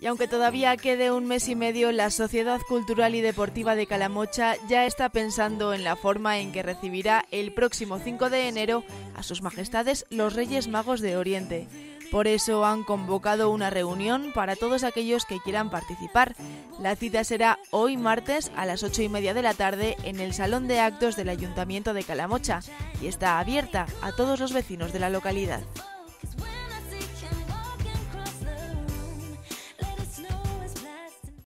Y aunque todavía quede un mes y medio, la Sociedad Cultural y Deportiva de Calamocha ya está pensando en la forma en que recibirá el próximo 5 de enero a sus majestades los Reyes Magos de Oriente. Por eso han convocado una reunión para todos aquellos que quieran participar. La cita será hoy martes a las 8 y media de la tarde en el Salón de Actos del Ayuntamiento de Calamocha y está abierta a todos los vecinos de la localidad.